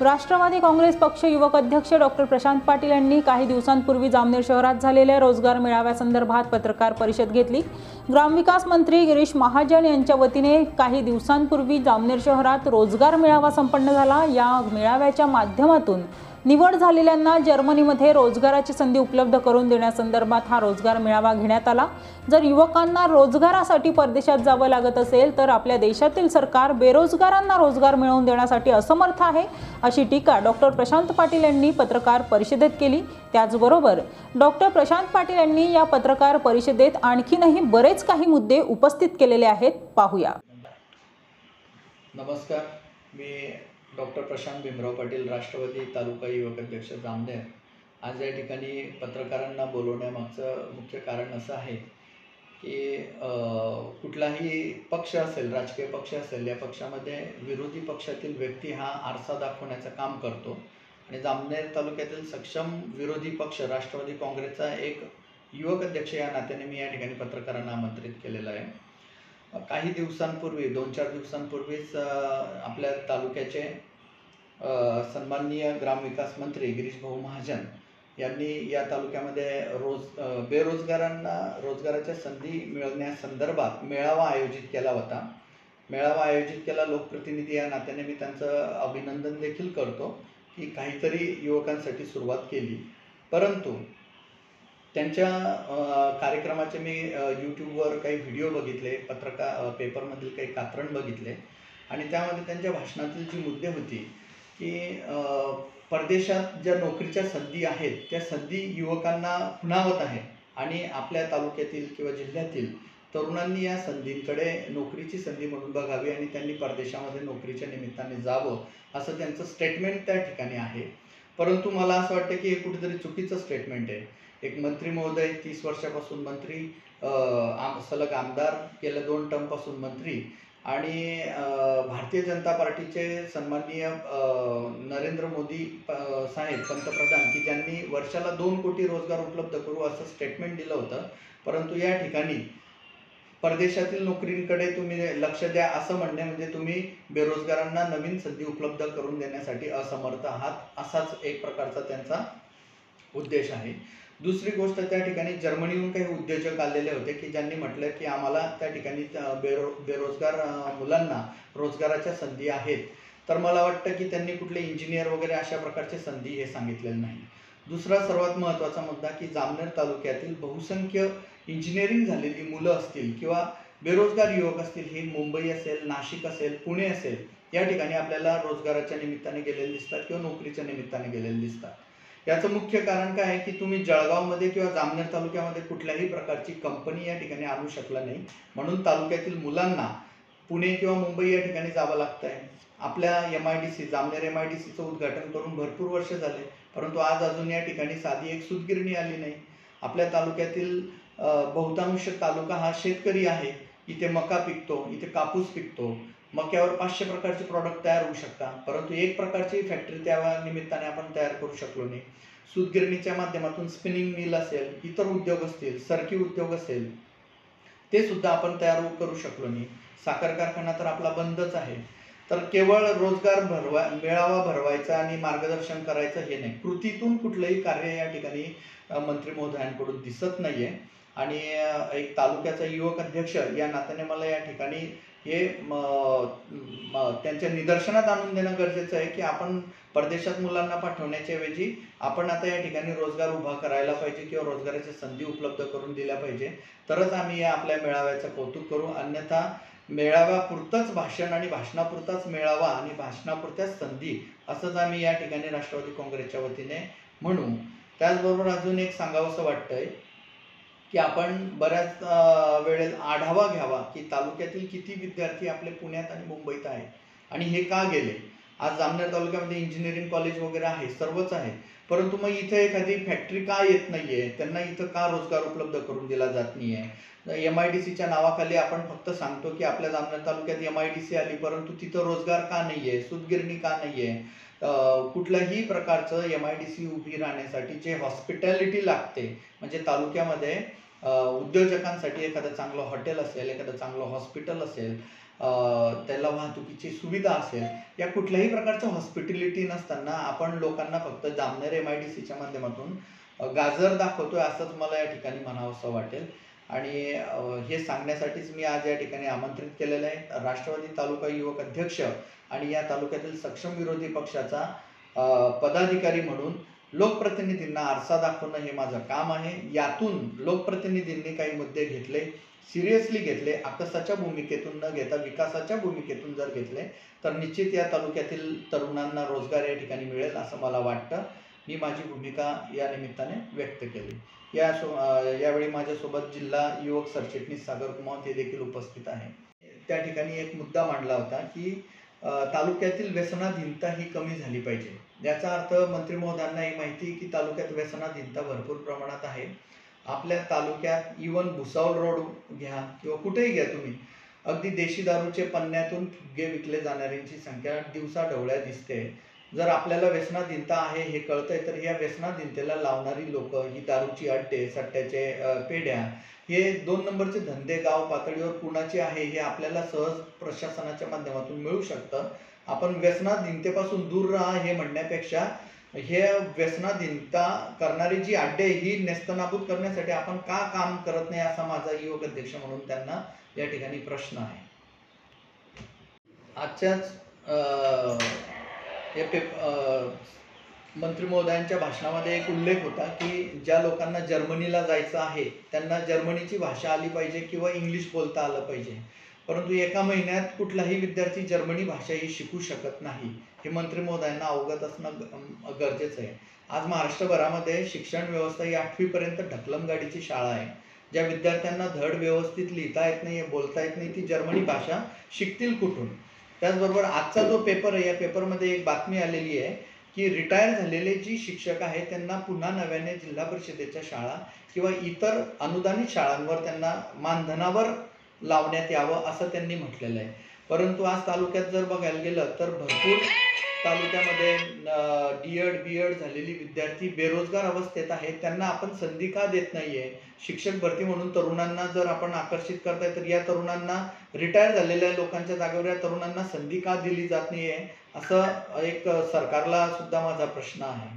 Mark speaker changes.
Speaker 1: राष्ट्रवादी काँग्रेस पक्ष युवक अध्यक्ष डॉक्टर प्रशांत पाटील यांनी काही दिवसांपूर्वी जामनेर शहरात झालेल्या रोजगार मेळाव्यासंदर्भात पत्रकार परिषद घेतली. ग्रामविकास मंत्री गिरीश महाजन यांच्या वतीने काही दिवसांपूर्वी जामनेर शहरात रोजगार मेळावा संपन्न झाला. या मेळाव्याच्या माध्यमातून निवड झालेल्यांना जर्मनीमध्ये रोजगाराची संधी उपलब्ध करून देण्यासंदर्भात हा रोजगार मेळावा घेण्यात आला. जर युवकांना रोजगारासाठी परदेशात जावं लागत असेल तर आपल्या देशातील सरकार बेरोजगारांना रोजगार मिळवून देण्यासाठी असमर्थ आहे अशी टीका डॉक्टर प्रशांत पाटील यांनी पत्रकार परिषदेत केली. त्याचबरोबर डॉक्टर प्रशांत पाटील यांनी या पत्रकार परिषदेत आणखीनही बरेच काही मुद्दे उपस्थित केलेले आहेत. पाहूया.
Speaker 2: नमस्कार. मी डॉक्टर प्रशांत भीमराव पाटील राष्ट्रवादी तालुका युवक अध्यक्ष जामनेर. आज या ठिकाणी पत्रकारांना बोलवण्यामागचं मुख्य कारण असं आहे की कुठलाही पक्ष असेल राजकीय पक्ष असेल या पक्षामध्ये विरोधी पक्षातील व्यक्ती हा आरसा दाखवण्याचं काम करतो. आणि जामनेर तालुक्यातील सक्षम विरोधी पक्ष राष्ट्रवादी काँग्रेसचा एक युवक अध्यक्ष या नात्याने मी या ठिकाणी पत्रकारांना आमंत्रित केलेलं आहे. काही दिवसांपूर्वी दोन चार दिवसांपूर्वीच आपल्या तालुक्याचे सन्माननीय ग्रामविकास मंत्री गिरीश भाऊ महाजन यांनी या तालुक्यामध्ये रोज बेरोजगारांना रोजगाराच्या संधी मिळवण्यासंदर्भात मेळावा आयोजित केला होता. मेळावा आयोजित केला लोकप्रतिनिधी या नात्याने मी त्यांचं अभिनंदन देखील करतो की काहीतरी युवकांसाठी सुरुवात केली. परंतु त्यांच्या कार्यक्रमाचे मी यूट्यूबवर काही व्हिडिओ बघितले पत्रका पेपरमधील काही कात्रण बघितले आणि त्यामध्ये त्यांच्या भाषणातील जी मुद्दे होती की परदेशात ज्या नोकरीच्या संधी आहेत त्या संधी युवकांना खुणावत आहे आणि आपल्या तालुक्यातील किंवा जिल्ह्यातील तरुणांनी या संधींकडे नोकरीची संधी म्हणून बघावी आणि त्यांनी परदेशामध्ये नोकरीच्या निमित्ताने जावं असं त्यांचं स्टेटमेंट त्या ठिकाणी आहे. परंतु मला असं वाटतं की हे कुठेतरी चुकीचं स्टेटमेंट आहे. एक मंत्री महोदय तीस वर्षापासून मंत्री आम सलग आमदार गेल्या दोन टर्मपासून मंत्री आणि भारतीय जनता पार्टीचे सन्माननीय नरेंद्र मोदी साहेब पंतप्रधान की ज्यांनी वर्षाला दोन कोटी रोजगार उपलब्ध करू असं स्टेटमेंट दिलं होतं. परंतु या ठिकाणी परदेशातील नोकरींकडे तुम्ही लक्ष द्या असं म्हणणे म्हणजे तुम्ही बेरोजगारांना नवीन संधी उपलब्ध करून देण्यासाठी असमर्थ आहात असाच एक प्रकारचा त्यांचा उद्देश आहे. दुसरी गोष्ट त्या ठिकाणी जर्मनीहून काही उद्योजक आलेले होते की ज्यांनी म्हटलं की आम्हाला त्या ठिकाणी बेरो बेरोजगार मुलांना रोजगाराच्या संधी आहेत. तर मला वाटतं की त्यांनी कुठले इंजिनियर वगैरे अशा प्रकारचे संधी हे सांगितलेले नाही. दुसरा सर्वात महत्त्वाचा मुद्दा की जामनेर तालुक्यातील बहुसंख्य इंजिनिअरिंग झालेली मुलं असतील किंवा बेरोजगार युवक असतील हे मुंबई असेल नाशिक असेल पुणे असेल या ठिकाणी आपल्याला रोजगाराच्या निमित्ताने गेलेले दिसतात किंवा नोकरीच्या निमित्ताने गेलेले दिसतात. याचं मुख्य कारण काय आहे की तुम्ही जळगावमध्ये किंवा जामनेर तालुक्यामध्ये कुठल्याही प्रकारची कंपनी या ठिकाणी आणू शकला नाही. म्हणून तालुक्यातील मुलांना पुणे किंवा मुंबई या ठिकाणी जावं लागतं आहे आपल्या M I D C Jamner M I D सीचं उद्घाटन करून भरपूर वर्ष झाले. परंतु आज अजून या ठिकाणी साधी एक सुतगिरणी आली नाही. आपल्या तालुक्यातील बहुतांश तालुका हा शेतकरी आहे. इथे मका पिकतो इथे कापूस पिकतो. मक्यावर पाचशे प्रकारचे प्रॉडक्ट तयार होऊ शकतात. परंतु एक प्रकारची फॅक्टरी त्या निमित्ताने आपण तयार करू शकलो नाही. सूतगिरणीच्या माध्यमातून स्पिनिंग मिल असेल इतर उद्योग असतील सरकी उद्योग असेल ते सुद्धा आपण तयार करू शकलो नाही. साखर कारखाना तर आपला बंदच आहे. तर केवळ रोजगार भरवा मेळावा भरवायचा आणि मार्गदर्शन करायचं हे नाही. कृतीतून कुठलंही कार्य या ठिकाणी मंत्री महोदयांकडून दिसत नाहीये. आणि एक तालुक्याचा युवक अध्यक्ष या नात्याने मला या ठिकाणी हे त्यांच्या निदर्शनात आणून देणं गरजेचं आहे की आपण परदेशात मुलांना पाठवण्याच्या ऐवजी आपण आता या ठिकाणी रोजगार उभा करायला पाहिजे किंवा रोजगाराच्या संधी उपलब्ध करून दिल्या पाहिजे. तरच आम्ही या आपल्या मेळाव्याचं कौतुक करू. अन्यथा मेळाव्यापुरतंच भाषण आणि भाषणापुरताच मेळावा आणि भाषणापुरत्याच संधी असंच आम्ही या ठिकाणी राष्ट्रवादी काँग्रेसच्या वतीने म्हणू. त्याचबरोबर अजून एक सांगावंसं वाटतंय की आपण बऱ्याच वेळेस आढावा घ्यावा की तालुक्यातील किती विद्यार्थी आपले पुण्यात आणि मुंबईत आहे आणि हे का गेले? आज जामनेर तालुक्यामध्ये इंजिनिअरिंग कॉलेज वगैरे आहे सर्वच आहे. परंतु मग इथे एखादी फॅक्टरी का येत नाहीये? त्यांना इथं का रोजगार उपलब्ध करून दिला जात नाहीये? एम आय डी सीच्या नावाखाली आपण फक्त सांगतो की आपल्या जामनेर तालुक्यात एम आय डी सी आली परंतु तिथं रोजगार का नाहीये? सूतगिरणी का नाहीये? कुठल्याही प्रकारचं एम आय डी सी उभी राहण्यासाठी जे हॉस्पिटॅलिटी लागते म्हणजे तालुक्यामध्ये उद्योजकांसाठी एखादं चांगलं हॉटेल असेल एखादं चांगलं हॉस्पिटल असेल त्याला वाहतुकीची सुविधा असेल या कुठल्याही प्रकारचं हॉस्पिटॅलिटी नसताना आपण लोकांना फक्त जामनेर एम आय डी सीच्या माध्यमातून गाजर दाखवतोय असंच मला या ठिकाणी म्हणावंसं वाटेल. आणि हे सांगण्यासाठीच मी आज या ठिकाणी आमंत्रित केलेलं आहे. राष्ट्रवादी तालुका युवक अध्यक्ष आणि या तालुक्यातील सक्षम विरोधी पक्षाचा पदाधिकारी म्हणून लोकप्रतिनिधींना आरसा दाखवणं हे माझं काम आहे. यातून लोकप्रतिनिधींनी काही मुद्दे घेतले सिरियसली घेतले आकसाच्या भूमिकेतून न घेता विकासाच्या भूमिकेतून जर घेतले तर निश्चित या तालुक्यातील तरुणांना रोजगार या ठिकाणी मिळेल असं मला वाटतं. मी माझी भूमिका या निमित्ताने व्यक्त केली. या सो यावेळी माझ्यासोबत जिल्हा युवक सरचिटणीस सागर कुमार हे देखील उपस्थित आहे. त्या ठिकाणी एक मुद्दा मांडला होता की तालुक्यातील व्यसनाधीनता ही कमी झाली पाहिजे. याचा अर्थ मंत्री महोदयांना ही माहिती की तालुक्यात व्यसनाधीनता भरपूर प्रमाणात आहे. आपल्या तालुक्यात इवन भुसावळ रोड घ्या किंवा कुठेही घ्या तुम्ही अगदी देशी दारूचे पन्न्यातून फुगे विकले जाणाऱ्यांची संख्या दिवसा ढवळ्या दिसते. जर आपल्याला व्यसनाधीनता आहे हे कळतंय तर या व्यसनाधीनतेला लावणारी लोक ही दारूची अड्डे सट्ट्याचे पेढ्या हे दोन नंबरचे धंदे गाव पातळीवर कुणाचे आहे हे आपल्याला सहज प्रशासनाच्या माध्यमातून मिळू शकतं. आपण व्यसनाधीनतेपासून दूर राहा हे म्हणण्यापेक्षा हे व्यसनाधीनता करणारी जी अड्डे ही नेस्तनाबूत करण्यासाठी आपण का काम करत नाही असा माझा युवक अध्यक्ष म्हणून त्यांना या ठिकाणी प्रश्न आहे. आजच्याच अं, हे पेप मंत्री महोदयांच्या भाषणामध्ये एक उल्लेख होता की ज्या लोकांना जर्मनीला जायचं आहे त्यांना जर्मनीची भाषा आली पाहिजे किंवा इंग्लिश बोलता आलं पाहिजे. परंतु एका महिन्यात कुठलाही विद्यार्थी जर्मनी भाषा ही शिकू शकत नाही हे मंत्री महोदयांना अवगत असणं गरजेचं आहे. आज महाराष्ट्रभरामध्ये शिक्षण व्यवस्था ही आठवीपर्यंत ढकलम गाडीची शाळा आहे. ज्या विद्यार्थ्यांना धड व्यवस्थित लिहिता येत नाही बोलता येत नाही ती जर्मनी भाषा शिकतील कुठून? त्याचबरोबर आजचा जो पेपर आहे या पेपरमध्ये एक बातमी आलेली आहे की रिटायर झालेले जी शिक्षक आहेत त्यांना पुन्हा नव्याने जिल्हा परिषदेच्या शाळा किंवा इतर अनुदानित शाळांवर त्यांना मानधनावर लावण्यात यावं असं त्यांनी म्हटलेलं आहे. परंतु आज तालुक्यात जर बघायला गेलं तर भरपूर तालुक्यामध्ये डी एड बी एड झालेली विद्यार्थी बेरोजगार अवस्थेत आहेत. त्यांना आपण संधी का देत नाहीये? शिक्षक भरती म्हणून तरुणांना जर आपण आकर्षित करताय तर या तरुणांना रिटायर झालेल्या लोकांच्या जागेवर या तरुणांना संधी का दिली जात नाहीये? असं एक सरकारला सुद्धा माझा प्रश्न आहे.